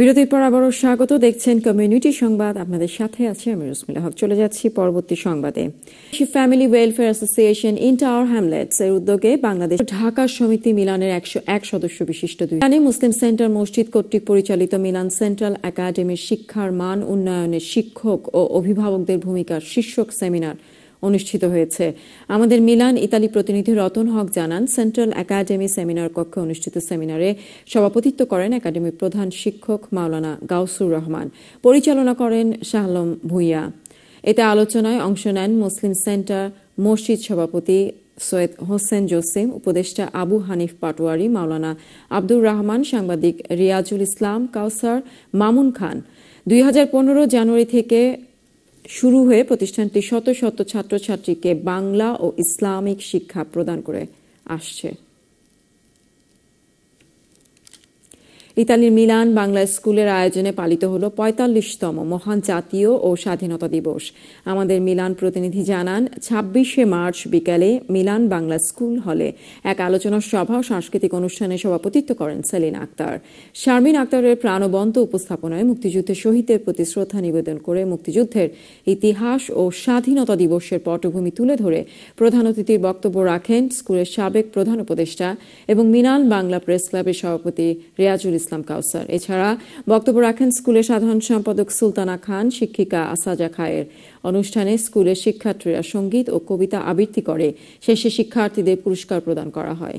বিরতির পর আবারও স্বাগত। দেখছেন কমিউনিটি সংবাদ। আপনাদের সাথে আছে আমি রসমিলা হক। চলে যাচ্ছি পরবর্তী সংবাদে। Family welfare association in tower hamlets এর উদ্যোগে বাংলাদেশ ঢাকা সমিতি মিলানের একশো এক সদস্য বিশিষ্ট দুই মুসলিম সেন্টার মসজিদ কর্তৃক পরিচালিত মিলান সেন্ট্রাল একাডেমির শিক্ষার মান উন্নয়নে শিক্ষক ও অভিভাবকদের ভূমিকার শীর্ষক সেমিনার অনুষ্ঠিত হয়েছে। আমাদের মিলান ইতালি প্রতিনিধি রতন হক জানান, সেন্ট্রাল একাডেমি সেমিনার কক্ষে অনুষ্ঠিত সেমিনারে সভাপতিত্ব করেন একাডেমির প্রধান শিক্ষক মাওলানা গাউসুর রহমান, পরিচালনা করেন শাহলম ভুইয়া। এতে আলোচনায় অংশ নেন মুসলিম সেন্টার মসজিদ সভাপতি সৈয়দ হোসেন জসিম, উপদেষ্টা আবু হানিফ পাটোয়ারি, মাওলানা আব্দুর রহমান, সাংবাদিক রিয়াজুল ইসলাম, কাউসার মামুন খান। দুই হাজার পনেরো জানুয়ারি থেকে শুরু হয়ে প্রতিষ্ঠানটি শত শত ছাত্রছাত্রীকে বাংলা ও ইসলামিক শিক্ষা প্রদান করে আসছে। ইতালির মিলান বাংলা স্কুলের আয়োজনে পালিত হল পঁয়তাল্লিশতম মহান জাতীয় ও স্বাধীনতা দিবস। আমাদের মিলান প্রতিনিধি জানান, ছাব্বিশে মার্চ বিকালে মিলান বাংলা স্কুল হলে এক আলোচনা সভা ও সাংস্কৃতিক অনুষ্ঠানে সভাপতিত্ব করেন সেলিনা আক্তার। শারমিন আক্তারের প্রাণবন্ত উপস্থাপনায় মুক্তিযুদ্ধের শহীদের প্রতি শ্রদ্ধা নিবেদন করে মুক্তিযুদ্ধের ইতিহাস ও স্বাধীনতা দিবসের পটভূমি তুলে ধরে প্রধান অতিথির বক্তব্য রাখেন স্কুলের সাবেক প্রধান উপদেষ্টা এবং মিনাল বাংলা প্রেস ক্লাবের সভাপতি রেয়াজুল ইসলাম কাউসার। এছাড়া বক্তব্য রাখেন স্কুলের সাধারণ সম্পাদক সুলতানা খান, শিক্ষিকা আসাজা খায়ের। অনুষ্ঠানে স্কুলের শিক্ষার্থীরা সংগীত ও কবিতা আবৃত্তি করে। শেষে শিক্ষার্থীদের পুরস্কার প্রদান করা হয়।